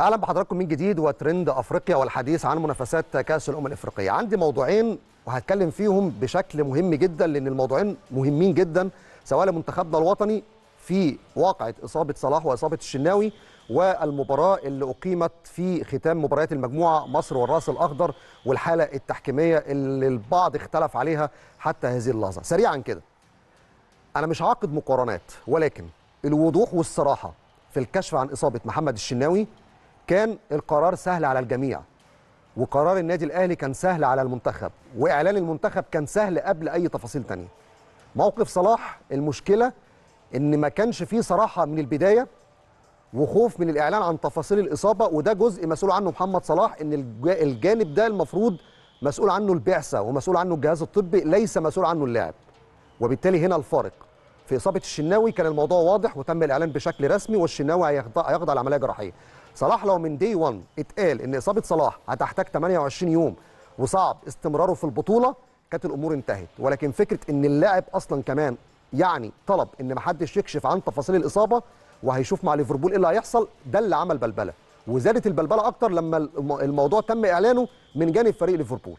أهلا بحضراتكم من جديد وترند أفريقيا والحديث عن منافسات كأس الأمم الإفريقية. عندي موضوعين وهتكلم فيهم بشكل مهم جدا لأن الموضوعين مهمين جدا سواء لمنتخبنا الوطني في واقعة إصابة صلاح وإصابة الشناوي والمباراة اللي أقيمت في ختام مباريات المجموعة مصر والرأس الأخضر والحالة التحكيمية اللي البعض اختلف عليها حتى هذه اللحظة. سريعا كده. أنا مش عاقد مقارنات ولكن الوضوح والصراحة في الكشف عن إصابة محمد الشناوي كان القرار سهل على الجميع وقرار النادي الأهلي كان سهل على المنتخب وإعلان المنتخب كان سهل قبل أي تفاصيل تانية. موقف صلاح المشكلة إن ما كانش فيه صراحة من البداية وخوف من الإعلان عن تفاصيل الإصابة وده جزء مسؤول عنه محمد صلاح إن الج- الجانب ده المفروض مسؤول عنه البعثة ومسؤول عنه الجهاز الطبي ليس مسؤول عنه اللاعب. وبالتالي هنا الفارق. في إصابة الشناوي كان الموضوع واضح وتم الإعلان بشكل رسمي والشناوي هيخضع لعملية جراحية. صلاح لو من دي 1 اتقال إن إصابة صلاح هتحتاج 28 يوم وصعب استمراره في البطولة كانت الأمور انتهت. ولكن فكرة إن اللاعب أصلا كمان يعني طلب إن ما حدش يكشف عن تفاصيل الإصابة وهيشوف مع ليفربول إيه اللي هيحصل ده اللي عمل بلبلة. وزادت البلبلة أكتر لما الم- الموضوع تم إعلانه من جانب فريق ليفربول.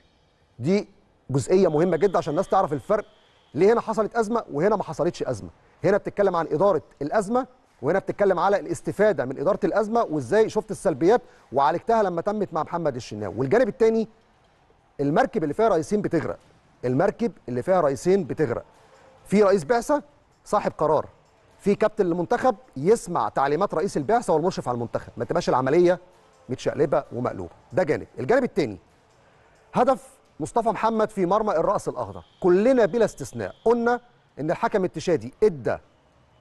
دي جزئية مهمة جدا عشان الناس تعرف الفرق. ليه هنا حصلت أزمة وهنا ما حصلتش أزمة؟ هنا بتتكلم عن إدارة الأزمة وهنا بتتكلم على الاستفادة من إدارة الأزمة وإزاي شفت السلبيات وعالجتها لما تمت مع محمد الشناوي. والجانب الثاني المركب اللي فيها رئيسين بتغرق. المركب اللي فيها رئيسين بتغرق. في رئيس بعثة صاحب قرار. في كابتن المنتخب يسمع تعليمات رئيس البعثة والمشرف على المنتخب. ما تبقاش العملية متشقلبة ومقلوبة. ده جانب. الجانب الثاني هدف مصطفى محمد في مرمى الرأس الأخضر. كلنا بلا استثناء قلنا إن الحكم التشادي إدى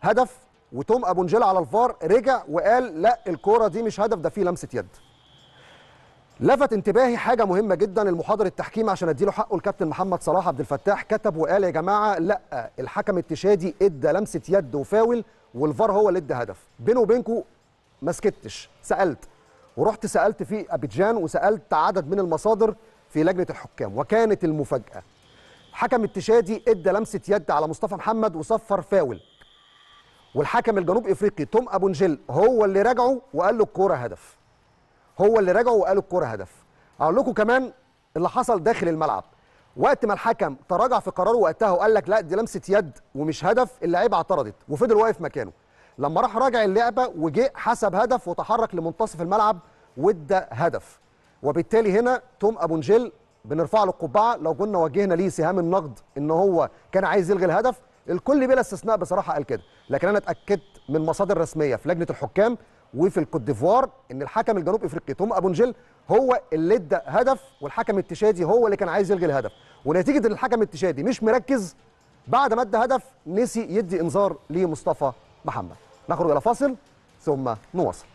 هدف وتوم ابو نجيل على الفار رجع وقال لا الكورة دي مش هدف ده فيه لمسة يد. لفت انتباهي حاجة مهمة جدا المحاضر التحكيم عشان أديله حقه الكابتن محمد صلاح عبد الفتاح كتب وقال يا جماعة لا الحكم التشادي إدى لمسة يد وفاول والفار هو اللي إدى هدف. بينه وبينكم ما سكتش سألت. ورحت سألت في أبيجان وسألت عدد من المصادر في لجنة الحكام وكانت المفاجأة. حكم التشادي إدى لمسة يد على مصطفى محمد وصفر فاول. والحكم الجنوب إفريقي توم أبو نجيل هو اللي راجعه وقال له الكورة هدف. هو اللي راجعه وقال الكورة هدف. أقول لكم كمان اللي حصل داخل الملعب. وقت ما الحكم تراجع في قراره وقتها وقال لك لا دي لمسة يد ومش هدف اللعيبة اعترضت وفضل واقف مكانه. لما راح راجع اللعبة وجه حسب هدف وتحرك لمنتصف الملعب وادى هدف. وبالتالي هنا توم أبو نجيل بنرفع له القبعة. لو كنا وجهنا ليه سهام النقد إن هو كان عايز يلغي الهدف الكل بلا استثناء بصراحة قال كده. لكن أنا اتأكدت من مصادر رسمية في لجنة الحكام وفي الكوت ديفوار إن الحكم الجنوب إفريقي توم أبو نجيل هو اللي ادى هدف والحكم التشادي هو اللي كان عايز يلغي الهدف. ونتيجة إن الحكم التشادي مش مركز بعد ما ادى هدف نسي يدي إنذار لمصطفى محمد. نخرج إلى فاصل ثم نواصل.